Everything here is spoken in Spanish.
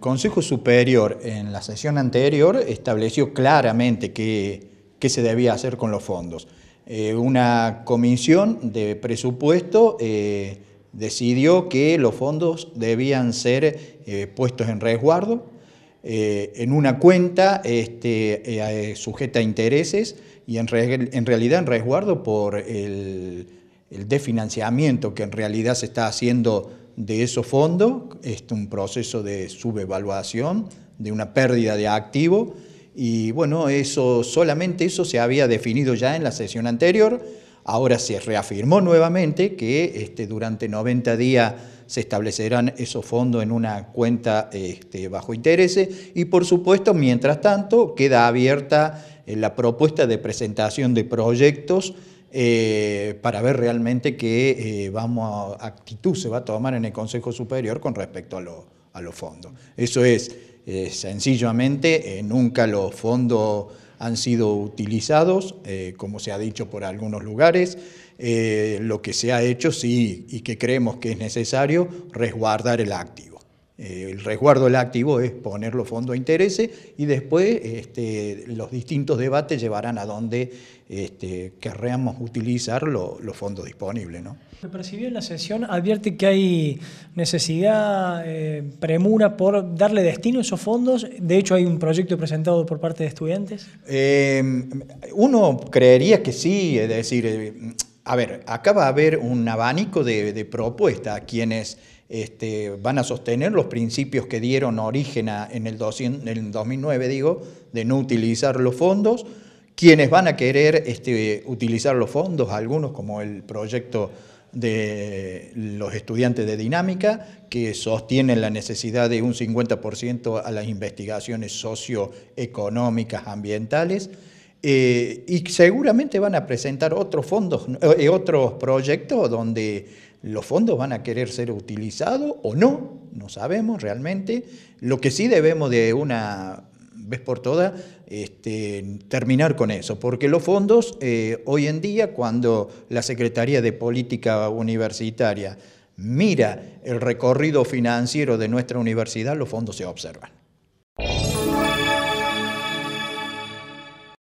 Consejo Superior en la sesión anterior estableció claramente qué, se debía hacer con los fondos. Eh, una comisión de presupuesto eh, decidió que los fondos debían ser eh, puestos en resguardo en una cuenta este, sujeta a intereses y en, realidad en resguardo por el, el desfinanciamiento que en realidad se está haciendo de esos fondos, es un proceso de subevaluación, de una pérdida de activo, y bueno, eso solamente eso se había definido ya en la sesión anterior, ahora se reafirmó nuevamente que este, durante 90 días se establecerán esos fondos en una cuenta este, bajo interés y por supuesto, mientras tanto, queda abierta eh, la propuesta de presentación de proyectos eh, para ver realmente qué eh, vamos actitud se va a tomar en el Consejo Superior con respecto a, los fondos. Eso es, eh, sencillamente, nunca los fondos han sido utilizados, como se ha dicho por algunos lugares, lo que se ha hecho sí, y que creemos que es necesario, resguardar el activo. Eh, el resguardo del activo es poner los fondos a interés y después este, los distintos debates llevarán a donde este, querríamos utilizar los fondos disponibles. ¿no? Se percibió en la sesión, advierte que hay necesidad, eh, premura por darle destino a esos fondos. De hecho, hay un proyecto presentado por parte de estudiantes. Eh, uno creería que sí, es decir, a ver, acá va a haber un abanico de, propuestas. Quienes este, van a sostener los principios que dieron origen en, el 2009, digo, de no utilizar los fondos, quienes van a querer este, utilizar los fondos, algunos como el proyecto de los estudiantes de dinámica, que sostienen la necesidad de un 50% a las investigaciones socioeconómicas ambientales, eh, y seguramente van a presentar otros fondos, eh, otros proyectos donde los fondos van a querer ser utilizados o no, no sabemos realmente. Lo que sí debemos de una vez por todas este, terminar con eso, porque los fondos eh, hoy en día cuando la Secretaría de Política Universitaria mira el recorrido financiero de nuestra universidad, los fondos se observan.